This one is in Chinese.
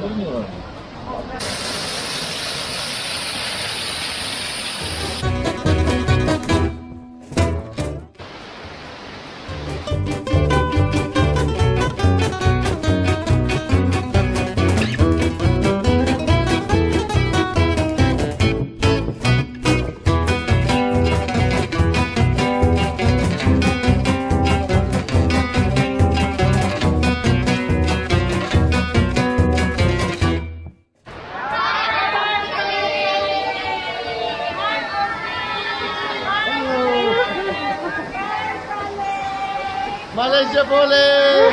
ну не. Malaysia boleh.